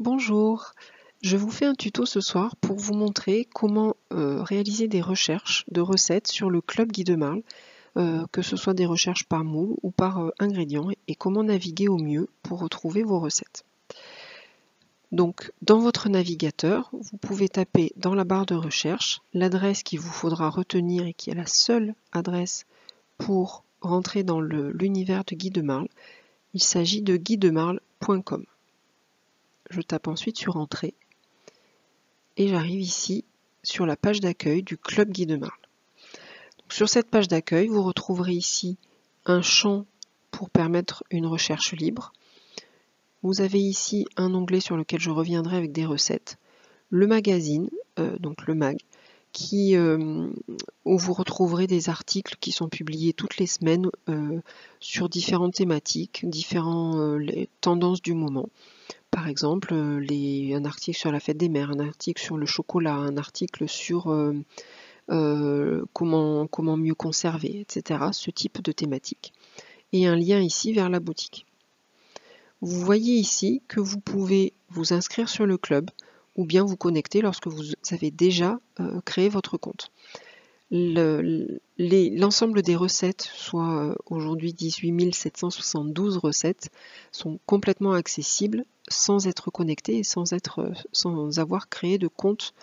Bonjour, je vous fais un tuto ce soir pour vous montrer comment euh, réaliser des recherches de recettes sur le club Guy de Marle, euh, que ce soit des recherches par moule ou par euh, ingrédients, et comment naviguer au mieux pour retrouver vos recettes. Donc, dans votre navigateur, vous pouvez taper dans la barre de recherche l'adresse qu'il vous faudra retenir et qui est la seule adresse pour rentrer dans l'univers de Guy de Marle. Il s'agit de guidemarle.com je tape ensuite sur Entrée et j'arrive ici sur la page d'accueil du Club Guy Marle. sur cette page d'accueil, vous retrouverez ici un champ pour permettre une recherche libre. Vous avez ici un onglet sur lequel je reviendrai avec des recettes, le magazine, euh, donc le mag, euh, où vous retrouverez des articles qui sont publiés toutes les semaines euh, sur différentes thématiques, différentes tendances du moment. Par exemple, euh, un article sur la fête des mères, un article sur le chocolat, un article sur euh, euh, comment, mieux conserver, etc. Ce type de thématique. Et un lien ici vers la boutique. Vous voyez ici que vous pouvez vous inscrire sur le club ou bien vous connecter lorsque vous avez déjà créé votre compte l'ensemble des recettes, soit euh, aujourd'hui 18 772 recettes, sont complètement accessibles sans être connectées et sans, être, euh, sans avoir créé de compte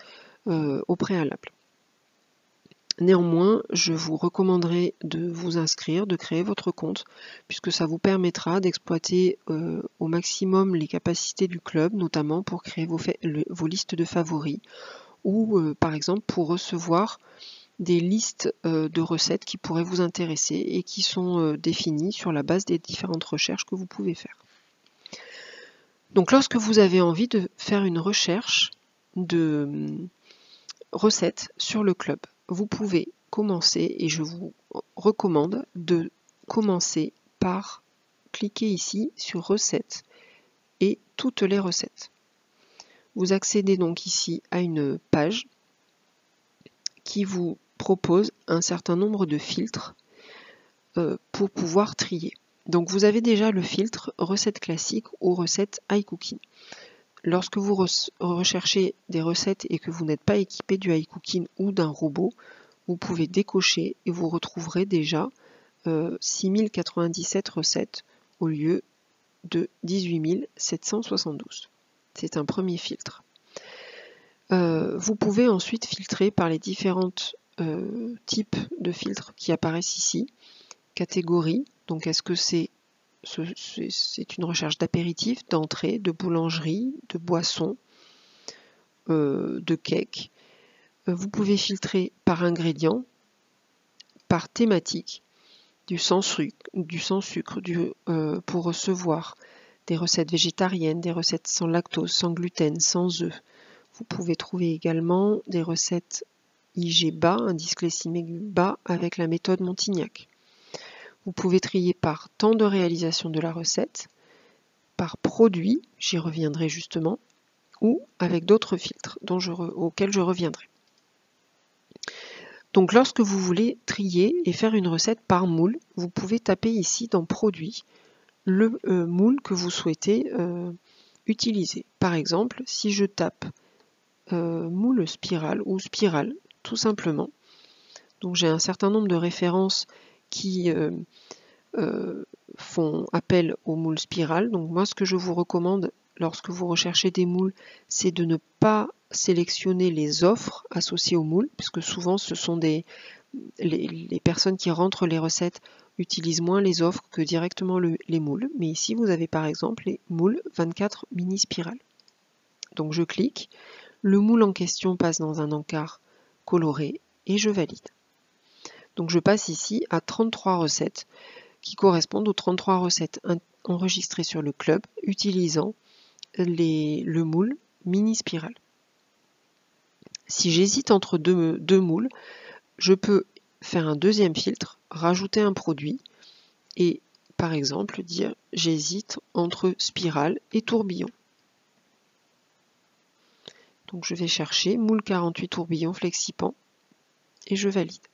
euh, au préalable. Néanmoins, je vous recommanderais de vous inscrire, de créer votre compte, puisque ça vous permettra d'exploiter au maximum les capacités du club, notamment pour créer vos, vos listes de favoris, ou par exemple pour recevoir des listes euh, de recettes qui pourraient vous intéresser et qui sont euh, définies sur la base des différentes recherches que vous pouvez faire. Donc lorsque vous avez envie de faire une recherche de hum, recettes sur le club, vous pouvez commencer et je vous recommande de commencer par cliquer ici sur recettes et toutes les recettes. Vous accédez donc ici à une page qui vous propose un certain nombre de filtres euh, pour pouvoir trier. Donc vous avez déjà le filtre recette classique ou recette iCooking. Lorsque vous recherchez des recettes et que vous n'êtes pas équipé du iCooking ou d'un robot, vous pouvez décocher et vous retrouverez déjà 6097 euh, recettes au lieu de 18 772. C'est un premier filtre. Euh, vous pouvez ensuite filtrer par les différentes euh, types de filtres qui apparaissent ici. Catégorie, donc est-ce que c'est c'est une recherche d'apéritif, d'entrée, de boulangerie, de boisson, euh, de cake. Euh, vous pouvez filtrer par ingrédient, par thématique, du sans sucre, du sans sucre du, pour recevoir des recettes végétariennes, des recettes sans lactose, sans gluten, sans œufs. Vous pouvez trouver également des recettes IG bas, indice glycémique bas avec la méthode Montignac. Vous pouvez trier par temps de réalisation de la recette, par produit, j'y reviendrai justement, ou avec d'autres filtres dont je auxquels je reviendrai. Donc lorsque vous voulez trier et faire une recette par moule, vous pouvez taper ici dans Produit le euh, moule que vous souhaitez euh, utiliser. Par exemple, si je tape euh, moule spirale ou spirale, tout simplement. Donc j'ai un certain nombre de références qui euh, euh, font appel aux moules spirales. Donc moi ce que je vous recommande lorsque vous recherchez des moules, c'est de ne pas sélectionner les offres associées aux moules, puisque souvent ce sont des les, personnes qui rentrent les recettes utilisent moins les offres que directement les moules. Mais ici vous avez par exemple les moules 24 mini spirales. Donc je clique, le moule en question passe dans un encart coloré et je valide. Donc je passe ici à 33 recettes qui correspondent aux 33 recettes enregistrées sur le club utilisant le moule mini spirale. Si j'hésite entre deux moules, je peux faire un deuxième filtre, rajouter un produit et par exemple dire j'hésite entre spirale et tourbillon. Donc je vais chercher moule 48 tourbillon flexipan et je valide.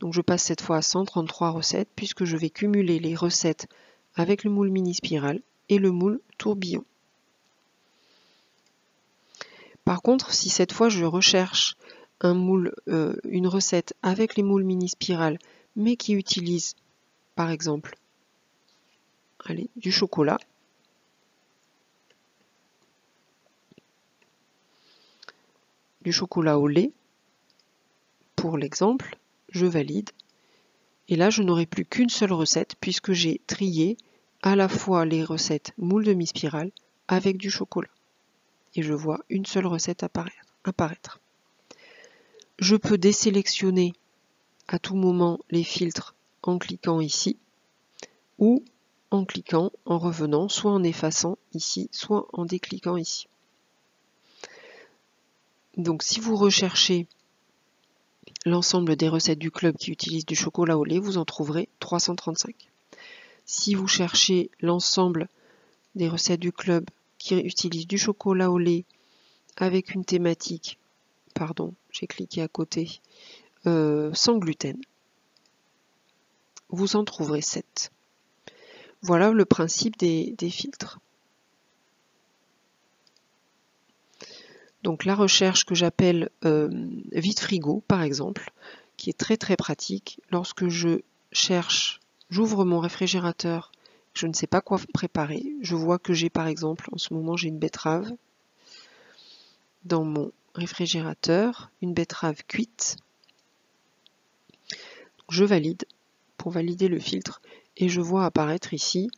Donc je passe cette fois à 133 recettes puisque je vais cumuler les recettes avec le moule mini spirale et le moule tourbillon. Par contre, si cette fois je recherche euh, une recette avec les moules mini spirales, mais qui utilise, par exemple, du chocolat, du chocolat au lait, pour l'exemple, je valide. Et là, je n'aurai plus qu'une seule recette puisque j'ai trié à la fois les recettes moules demi-spirale avec du chocolat. Et je vois une seule recette apparaître. Je peux désélectionner à tout moment les filtres en cliquant ici ou en cliquant, en revenant, soit en effaçant ici, soit en décliquant ici. Donc si vous recherchez l'ensemble des recettes du club qui utilisent du chocolat au lait, vous en trouverez 335. Si vous cherchez l'ensemble des recettes du club qui utilisent du chocolat au lait avec une thématique, pardon, j'ai cliqué à côté, euh, sans gluten, vous en trouverez 7. Voilà le principe des filtres. Donc la recherche que j'appelle euh, vide frigo, par exemple, qui est très très pratique. Lorsque je cherche, j'ouvre mon réfrigérateur, je ne sais pas quoi préparer. Je vois que j'ai par exemple, en ce moment j'ai une betterave dans mon réfrigérateur, une betterave cuite. Je valide pour valider le filtre et je vois apparaître ici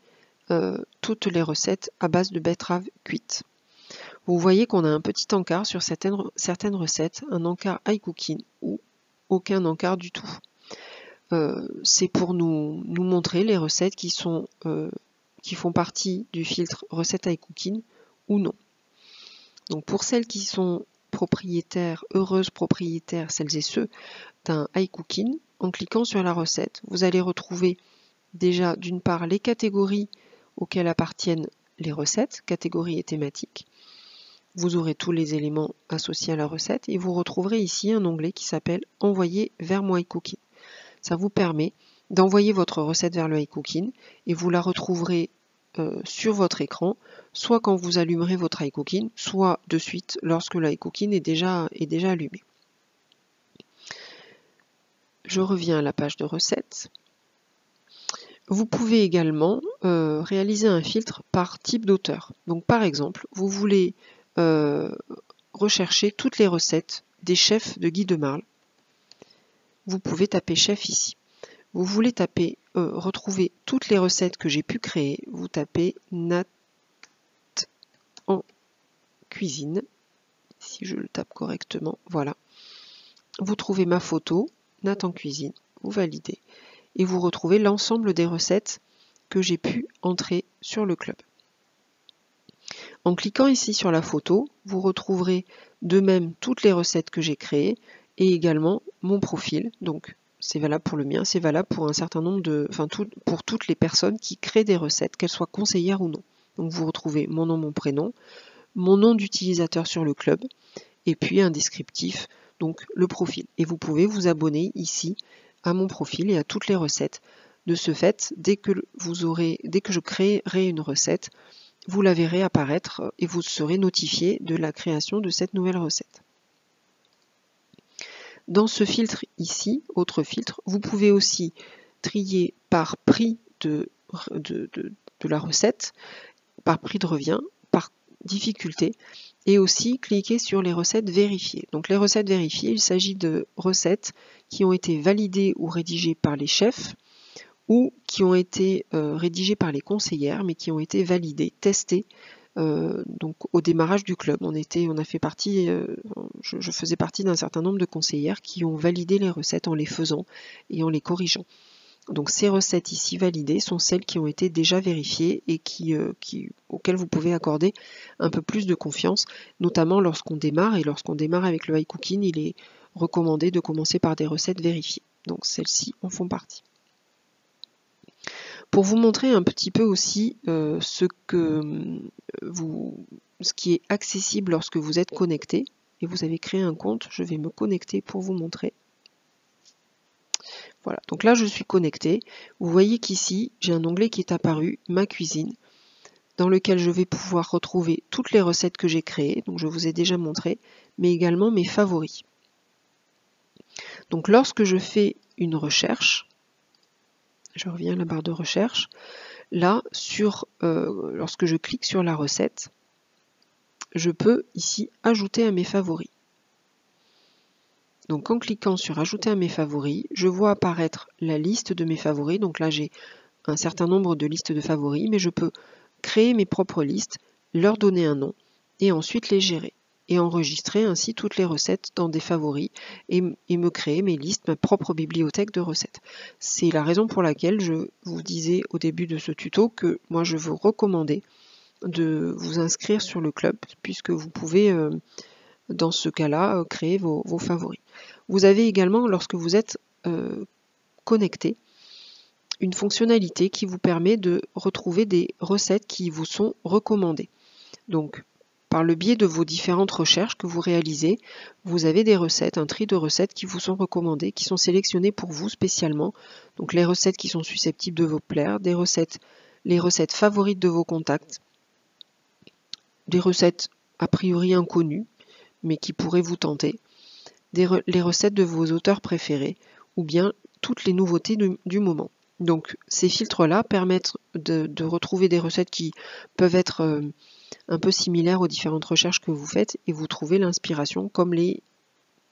euh, toutes les recettes à base de betterave cuite. Vous voyez qu'on a un petit encart sur certaines, recettes, un encart high ou aucun encart du tout. Euh, c'est pour nous, montrer les recettes euh, qui font partie du filtre recette high ou non. Donc pour celles qui sont propriétaires, heureuses propriétaires, celles et ceux d'un high en cliquant sur la recette, vous allez retrouver déjà d'une part les catégories auxquelles appartiennent les recettes, catégories et thématiques, vous aurez tous les éléments associés à la recette et vous retrouverez ici un onglet qui s'appelle Envoyer vers mon iCooking. Ça vous permet d'envoyer votre recette vers le iCooking et vous la retrouverez euh, sur votre écran, soit quand vous allumerez votre iCooking, soit de suite lorsque l'iCooking est déjà, est déjà allumé. Je reviens à la page de recettes. Vous pouvez également euh, réaliser un filtre par type d'auteur. Donc par exemple, vous voulez rechercher toutes les recettes des chefs de Guy de Marle. Vous pouvez taper chef ici. Vous voulez taper, euh, retrouver toutes les recettes que j'ai pu créer. Vous tapez Nat en cuisine. Si je le tape correctement, voilà. Vous trouvez ma photo, Nat en cuisine. Vous validez. Et vous retrouvez l'ensemble des recettes que j'ai pu entrer sur le club. En cliquant ici sur la photo, vous retrouverez de même toutes les recettes que j'ai créées et également mon profil. Donc c'est valable pour le mien, c'est valable pour un certain nombre de, enfin pour toutes les personnes qui créent des recettes, qu'elles soient conseillères ou non. Donc vous retrouvez mon nom, mon prénom, mon nom d'utilisateur sur le club et puis un descriptif, donc le profil. Et vous pouvez vous abonner ici à mon profil et à toutes les recettes. De ce fait, dès que vous aurez, dès que je créerai une recette, vous la verrez apparaître et vous serez notifié de la création de cette nouvelle recette. Dans ce filtre ici, autre filtre, vous pouvez aussi trier par prix de, la recette, par prix de revient, par difficulté, et aussi cliquer sur les recettes vérifiées. Donc les recettes vérifiées, il s'agit de recettes qui ont été validées ou rédigées par les chefs, ou qui ont été euh, rédigés par les conseillères, mais qui ont été validés, testés. Euh, donc au démarrage du club, on était, on a fait partie, euh, je, faisais partie d'un certain nombre de conseillères qui ont validé les recettes en les faisant et en les corrigeant. Donc ces recettes ici validées sont celles qui ont été déjà vérifiées et auxquelles vous pouvez accorder un peu plus de confiance, notamment lorsqu'on démarre. Et lorsqu'on démarre avec le high cooking, il est recommandé de commencer par des recettes vérifiées. Donc celles-ci en font partie. Pour vous montrer un petit peu aussi euh, ce, euh, ce qui est accessible lorsque vous êtes connecté, et vous avez créé un compte, je vais me connecter pour vous montrer. Voilà, donc là je suis connecté. Vous voyez qu'ici j'ai un onglet qui est apparu, ma cuisine. dans lequel je vais pouvoir retrouver toutes les recettes que j'ai créées, donc je vous ai déjà montré, mais également mes favoris. Donc lorsque je fais une recherche, je reviens à la barre de recherche, là, euh, lorsque je clique sur la recette, je peux ici ajouter à mes favoris. Donc en cliquant sur ajouter à mes favoris, je vois apparaître la liste de mes favoris. Donc là j'ai un certain nombre de listes de favoris, mais je peux créer mes propres listes, leur donner un nom et ensuite les gérer et enregistrer ainsi toutes les recettes dans des favoris et, me créer mes listes, ma propre bibliothèque de recettes. C'est la raison pour laquelle je vous disais au début de ce tuto que moi je vous recommandais de vous inscrire sur le club puisque vous pouvez euh, dans ce cas-là euh, créer vos, favoris. Vous avez également lorsque vous êtes euh, connecté une fonctionnalité qui vous permet de retrouver des recettes qui vous sont recommandées. Donc par le biais de vos différentes recherches que vous réalisez, vous avez des recettes, un tri de recettes qui vous sont recommandées, qui sont sélectionnées pour vous spécialement. Donc les recettes qui sont susceptibles de vous plaire, des recettes, les recettes favorites de vos contacts, des recettes a priori inconnues, mais qui pourraient vous tenter, les recettes de vos auteurs préférés, ou bien toutes les nouveautés du, moment. Donc ces filtres-là permettent de, retrouver des recettes qui peuvent être euh, un peu similaire aux différentes recherches que vous faites et vous trouvez l'inspiration comme les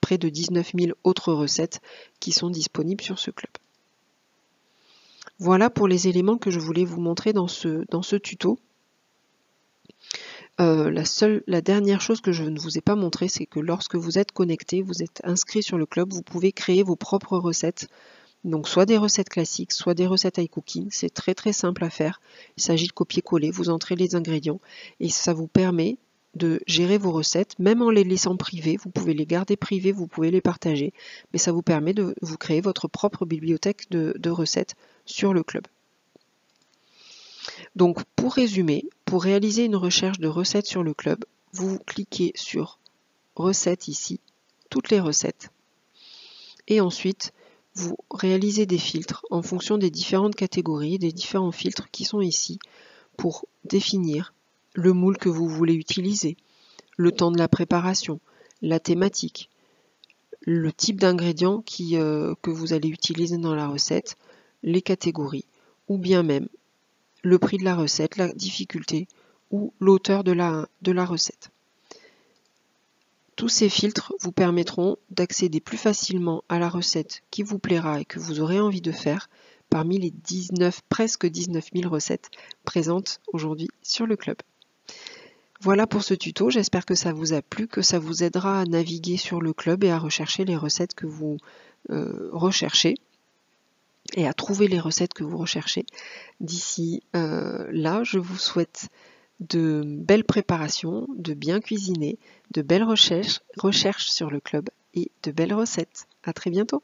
près de 19 000 autres recettes qui sont disponibles sur ce club. Voilà pour les éléments que je voulais vous montrer dans ce, dans ce tuto. Euh, la, seule, la dernière chose que je ne vous ai pas montré, c'est que lorsque vous êtes connecté, vous êtes inscrit sur le club, vous pouvez créer vos propres recettes donc soit des recettes classiques, soit des recettes iCooking. C'est très très simple à faire. Il s'agit de copier-coller, vous entrez les ingrédients et ça vous permet de gérer vos recettes, même en les laissant privées. Vous pouvez les garder privées, vous pouvez les partager, mais ça vous permet de vous créer votre propre bibliothèque de, recettes sur le club. Donc pour résumer, pour réaliser une recherche de recettes sur le club, vous cliquez sur recettes ici, toutes les recettes. Et ensuite, vous réalisez des filtres en fonction des différentes catégories, des différents filtres qui sont ici pour définir le moule que vous voulez utiliser, le temps de la préparation, la thématique, le type d'ingrédients euh, que vous allez utiliser dans la recette, les catégories, ou bien même le prix de la recette, la difficulté ou l'auteur de la, de la recette. Tous ces filtres vous permettront d'accéder plus facilement à la recette qui vous plaira et que vous aurez envie de faire parmi les 19, presque 19 000 recettes présentes aujourd'hui sur le club. Voilà pour ce tuto, j'espère que ça vous a plu, que ça vous aidera à naviguer sur le club et à rechercher les recettes que vous euh, recherchez et à trouver les recettes que vous recherchez. D'ici euh, là, je vous souhaite de belles préparations, de bien cuisiner, de belles recherches, recherches sur le club et de belles recettes. À très bientôt!